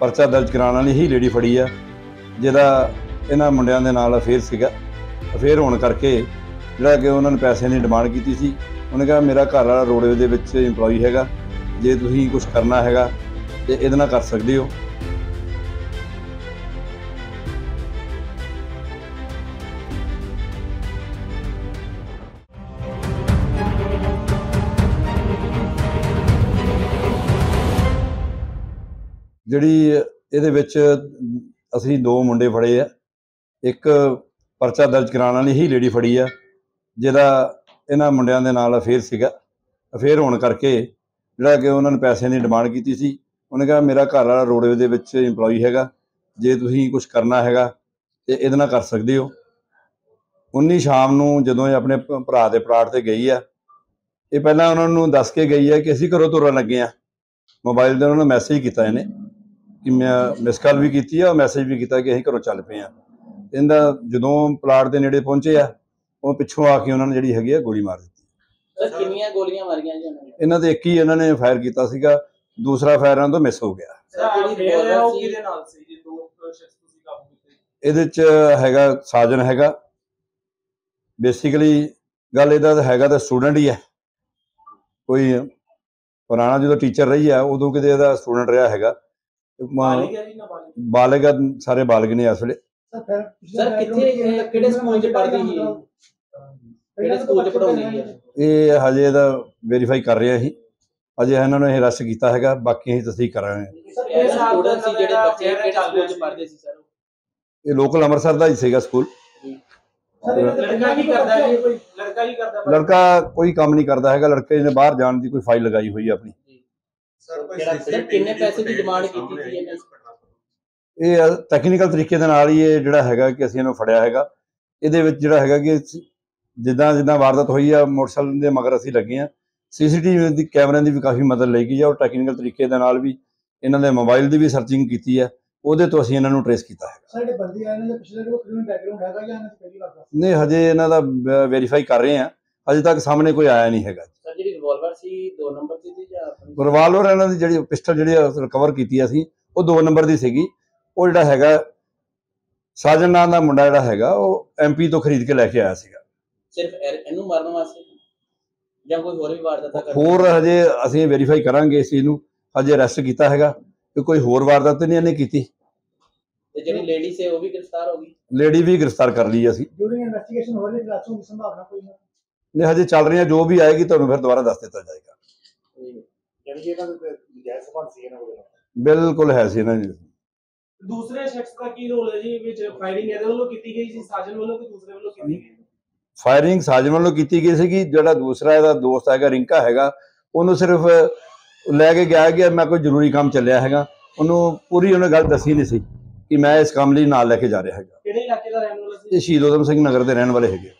ਪਰਚਾ ਦਰਜ ਕਰਾਉਣ ਵਾਲੀ ਹੀ ਲੇਡੀ ਫੜੀ ਆ, ਜਿਹਦਾ ਇਹਨਾਂ ਮੁੰਡਿਆਂ ਦੇ ਨਾਲ ਅਫੇਅਰ ਸੀਗਾ। ਅਫੇਅਰ ਹੋਣ ਕਰਕੇ ਜਿਹੜਾ ਕਿ ਉਹਨਾਂ ਨੇ ਪੈਸੇ ਦੀ ਡਿਮਾਂਡ ਕੀਤੀ ਸੀ, ਉਹਨੇ ਕਿਹਾ ਮੇਰਾ ਘਰ ਵਾਲਾ ਰੋਡਵੇ ਦੇ ਵਿੱਚ EMPLOYE ਹੈਗਾ, ਜੇ ਤੁਸੀਂ ਕੁਝ ਕਰਨਾ ਹੈਗਾ, ਤੇ ਇਹਦੇ ਨਾਲ ਕਰ ਸਕਦੇ ਹੋ। ਜਿਹੜੀ ਇਹਦੇ ਵਿੱਚ ਅਸੀਂ ਦੋ ਮੁੰਡੇ ਫੜੇ ਆ। ਇੱਕ ਪਰਚਾ ਦਰਜ ਕਰਾਉਣ ਵਾਲੀ ਹੀ ਲੇਡੀ ਫੜੀ ਆ, ਜਿਹਦਾ ਇਹਨਾਂ ਮੁੰਡਿਆਂ ਦੇ ਨਾਲ ਅਫੇਅਰ ਸੀਗਾ। ਅਫੇਅਰ ਹੋਣ ਕਰਕੇ ਜਿਹੜਾ ਕਿ ਉਹਨਾਂ ਨੇ ਪੈਸਿਆਂ ਦੀ ਡਿਮਾਂਡ ਕੀਤੀ ਸੀ, ਉਹਨੇ ਕਿਹਾ, ਮੇਰਾ ਘਰ ਵਾਲਾ ਰੋਡਵੇ ਦੇ ਵਿੱਚ EMPLOYE ਹੈਗਾ, ਜੇ ਤੁਸੀਂ ਕੁਝ ਕਰਨਾ ਹੈਗਾ ਤੇ ਇਹਦੇ ਨਾਲ ਕਰ ਸਕਦੇ ਹੋ। 19 ਸ਼ਾਮ ਨੂੰ ਜਦੋਂ ਇਹ ਆਪਣੇ ਭਰਾ ਦੇ ਪਲਾਟ ਤੇ ਗਈ ਆ, ਇਹ ਪਹਿਲਾਂ ਉਹਨਾਂ ਨੂੰ ਦੱਸ ਕੇ ਗਈ ਹੈ ਕਿ ਅਸੀਂ ਘਰੋਂ ਤੁਰਨ ਲੱਗੇ ਆ। ਮੋਬਾਈਲ ਤੇ ਉਹਨਾਂ ਨੂੰ ਮੈਸੇਜ ਕੀਤਾ ਇਹਨੇ। ਕਿ ਮੈਂ ਮਿਸ ਕਾਲ ਵੀ ਕੀਤੀ ਆ ਮੈਸੇਜ ਵੀ ਕੀਤਾ ਕਿ ਅਸੀਂ ਘਰੋਂ ਚੱਲ ਪਏ ਆ। ਇਹਦਾ ਜਦੋਂ ਪਲਾਟ ਦੇ ਨੇੜੇ ਪਹੁੰਚੇ ਆ ਉਹ ਪਿੱਛੋਂ ਆ ਕੇ ਉਹਨਾਂ ਨੇ ਜਿਹੜੀ ਹੈਗੀ ਆ ਗੋਲੀ ਮਾਰ ਦਿੱਤੀ। ਸਰ ਕਿੰਨੀਆਂ ਗੋਲੀਆਂ ਮਾਰੀਆਂ ਜੀ ਉਹਨਾਂ ਨੇ? ਇਹਨਾਂ ਦੇ ਇੱਕ ਹੀ ਇਹਨਾਂ ਨੇ ਫਾਇਰ ਕੀਤਾ ਸੀਗਾ ਦੂਸਰਾ ਫਾਇਰ ਇਹਨਾਂ ਤੋਂ ਮਿਸ ਹੋ ਗਿਆ। ਸਰ ਜਿਹੜੀ ਫੇਰ revolver ਉਹ ਸੀ- ਕਿਹਦੇ ਨਾਲ ਸੀ? ਜੀ ਦੋ ਸ਼ਖਸ ਤੁਸੀਂ ਕਾਬੂ ਕੀਤੇ? ਇਹਦੇ ਚ ਹੈਗਾ ਸਾਜਨ ਹੈਗਾ। ਬੇਸਿਕਲੀ ਗੱਲ ਇਹਦਾ ਹੈਗਾ ਤਾਂ ਸਟੂਡੈਂਟ ਹੀ ਹੈ। ਕੋਈ ਪੁਰਾਣਾ ਜਦੋਂ ਟੀਚਰ ਰਹੀ ਆ ਉਦੋਂ ਕਿਤੇ ਇਹਦਾ ਸਟੂਡੈਂਟ ਰਿਹਾ ਹੈਗਾ। ਬਾਲਿਗ ਆ, ਸਾਰੇ ਬਾਲਗ ਨੇ ਇਸ ਵੇਲੇ। ਸਰ ਕਿੱਥੇ ਇਹ ਕਿਹੜੇ ਸਕੂਲ 'ਚ ਪੜ੍ਹਦੀ ਸੀ ਕਿਹੜੇ ਸਕੂਲ 'ਚ ਪੜ੍ਹਾਉਂਦੀ ਸੀ ਇਹ? ਹਜੇ ਇਹਦਾ ਵੈਰੀਫਾਈ ਕਰ ਰਿਹਾ ਸੀ। ਅਜੇ ਇਹਨਾਂ ਨੂੰ ਇਹ ਅਰੈਸਟ ਕੀਤਾ ਹੈਗਾ ਬਾਕੀ ਅਸੀਂ ਤਸਦੀਕ ਕਰਾਂਗੇ ਇਹ ਸਟੂਡੈਂਟ ਸੀ ਜਿਹੜੇ ਬੱਚੇ ਕਿਹੜੇ ਸਕੂਲ 'ਚ ਪੜ੍ਹਦੇ ਸੀ ਸਰ? ਇਹ ਲੋਕਲ ਅੰਮ੍ਰਿਤਸਰ ਦਾ ਹੀ ਸੀਗਾ ਸਕੂਲ ਲੜਕਾ ਕੀ ਕਰਦਾ ਹੈ ਜੀ? ਕੋਈ? ਲੜਕਾ ਕੀ ਕਰਦਾ? ਹੈ? ਲੜਕਾ ਕੋਈ ਕੰਮ ਨਹੀਂ ਕਰਦਾ ਹੈਗਾ ਲੜਕੇ ਨੇ ਬਾਹਰ ਜਾਣ ਦੀ ਕੋਈ ਫਾਈਲ ਲਗਾਈ ਹੋਈ ਹੈ ਆਪਣੀ। ਸਰ ਕਿੰਨੇ ਪੈਸੇ ਦੀ ਡਿਮਾਂਡ ਕੀਤੀ ਸੀ ਇਹਨੇ ਇਹ ਟੈਕਨੀਕਲ ਤਰੀਕੇ ਦੇ ਨਾਲ ਹੀ ਇਹ ਜਿਹੜਾ ਹੈਗਾ ਕਿ ਅਸੀਂ ਇਹਨੂੰ ਫੜਿਆ ਹੈਗਾ। ਇਹਦੇ ਵਿੱਚ ਜਿਹੜਾ ਹੈਗਾ ਕਿ ਜਿੱਦਾਂ ਜਿੱਦਾਂ ਵਾਰਦਾਤ ਹੋਈ ਆ ਮੋਟਰਸਾਈਕਲ ਦੇ ਮਗਰ ਅਸੀਂ ਲੱਗੇ ਆ। ਸੀਸੀਟੀਵੀ ਦੀ ਕੈਮਰਿਆਂ ਦੀ ਵੀ ਕਾਫੀ ਮਦਦ ਲਈ ਗਈ ਆ ਔਰ ਟੈਕਨੀਕਲ ਤਰੀਕੇ ਦੇ ਨਾਲ ਵੀ ਇਹਨਾਂ ਦੇ ਮੋਬਾਈਲ ਦੀ ਵੀ ਸਰਚਿੰਗ ਕੀਤੀ ਆ। ਉਹਦੇ ਤੋਂ ਅਸੀਂ ਇਹਨਾਂ ਨੂੰ ਟਰੇਸ ਕੀਤਾ ਹੈ ਸਾਡੇ ਬੰਦੇ ਆ ਇਹਨਾਂ ਦੇ ਪਿਛਲੇ ਕੋਈ ਕ੍ਰਿਮੀਨਲ ਬੈਕਗ੍ਰਾਉਂਡ ਹੈਗਾ ਜਾਂ ਇਹਨਾਂ ਦੀ ਪਹਿਲੀ ਵਾਰ ਦਾ ਨਹੀਂ ਹਜੇ ਇਹਨਾਂ ਦਾ ਵੈਰੀਫਾਈ ਕਰ ਰਹੇ ਆ। ਅਜੇ ਤੱਕ ਸਾਹਮਣੇ ਕੋਈ ਆਇਆ ਨਹੀਂ ਹੈਗਾ। ਰਿਵਾਲਵਰ ਸੀ ਦੋ ਨੰਬਰ ਦੀ ਸੀ ਜਾਂ ਰਿਵਾਲਵਰ ਇਹਨਾਂ ਦੀ ਜਿਹੜੀ ਪਿਸਟਲ ਜਿਹੜੀ ਰਿਕਵਰ ਕੀਤੀ ਅਸੀਂ ਉਹ ਦੋ ਨੰਬਰ ਦੀ ਸੀਗੀ। ਉਹ ਜਿਹੜਾ ਹੈਗਾ ਸਾਜਨ ਨਾਂ ਦਾ ਮੁੰਡਾ ਜਿਹੜਾ ਹੈਗਾ ਉਹ ਐਮਪੀ ਤੋਂ ਖਰੀਦ ਕੇ ਲੈ ਕੇ ਆਇਆ ਸੀਗਾ। ਸਿਰਫ ਇਹ- ਇਹਨੂੰ ਮਾਰਨ ਵਾਸਤੇ? ਜਾਂ ਕੋਈ ਹੋਰ ਵੀ ਵਾਰਦਾਤ ਕਰ ਹੋਰ ਹਜੇ ਅਸੀਂ ਵੈਰੀਫਾਈ ਕਰਾਂਗੇ ਇਸ ਚੀਜ਼ ਨੂੰ। ਹਜੇ ਅਰੈਸਟ ਕੀਤਾ ਹੈਗਾ ਕਿ ਕੋਈ ਹੋਰ ਵਾਰਦਾਤ ਤਾਂ ਨਹੀਂ ਇਹਨੇ ਕੀਤੀ। ਤੇ ਜਿਹੜੀ ਲੇਡੀ ਸੀ ਉਹ ਵੀ ਗ੍ਰਿਫਤਾਰ ਹੋ ਗਈ? ਲੇਡੀ ਵੀ ਗ੍ਰਿਫਤਾਰ ਕਰ ਲਈ ਅਸੀਂ। ਡਿਊਰਿੰਗ ਇਨਵੈਸਟੀਗੇਸ਼ਨ ਹੋ ਰਹੀ ਕਲਾਸੋਂ ਦੀ ਸੰਭਾਵਨਾ ਕੋਈ ਨਹੀਂ ਨੇ ਹਜੇ ਚੱਲ ਰਹੀਆਂ ਜੋ ਵੀ ਆਏਗੀ ਤੁਹਾਨੂੰ ਫਿਰ ਦੁਬਾਰਾ ਦੱਸ ਦਿੱਤਾ ਜਾਏਗਾ। ਯਾਨੀ ਕਿ ਇਹਨਾਂ ਦੇ ਜਾਇਜ਼ ਸਬੰਧ ਸੀ ਇਹਨਾਂ ਕੋਲ? ਬਿਲਕੁਲ ਹੈ ਸੀ ਇਹਨਾਂ ਦੀ ਦੂਸਰੇ ਸ਼ਖਸ ਦਾ ਕੀ ਰੋਲ ਹੈ ਜੀ ਵਿੱਚ ਫਾਇਰਿੰਗ ਇਹਦੇ ਵੱਲੋਂ ਕੀਤੀ ਗਈ ਸੀ ਸਾਜਨ ਵੱਲੋਂ ਕਿ ਦੂਸਰੇ ਵੱਲੋਂ ਕੀਤੀ ਗਈ? ਫਾਇਰਿੰਗ ਸਾਜਨ ਵੱਲੋਂ ਕੀਤੀ ਗਈ ਸੀਗੀ ਜਿਹੜਾ ਦੂਸਰਾ ਇਹਦਾ ਦੋਸਤ ਹੈਗਾ ਰਿੰਕਾ ਹੈਗਾ ਉਹਨੂੰ ਸਿਰਫ ਲੈ ਕੇ ਗਿਆ ਕਿ ਮੈਂ ਕੋਈ ਜ਼ਰੂਰੀ ਕੰਮ ਚੱਲਿਆ ਹੈਗਾ। ਉਹਨੂੰ ਪੂਰੀ ਉਹਨੇ ਗੱਲ ਦੱਸੀ ਨਹੀਂ ਸੀ ਕਿ ਮੈਂ ਇਸ ਕੰਮ ਲਈ ਨਾਲ ਲੈ ਕੇ ਜਾ ਰਿਹਾ ਹੈਗਾ। ਕਿਹੜੇ ਇਲਾਕੇ ਦਾ ਰਹਿਣ ਵਾਲਾ ਸੀ? ਇਹ ਸ਼ਹੀਦ ਊਧਮ ਸਿੰਘ ਨਗਰ ਦੇ ਰਹਿਣ ਵਾਲੇ ਹੈਗੇ।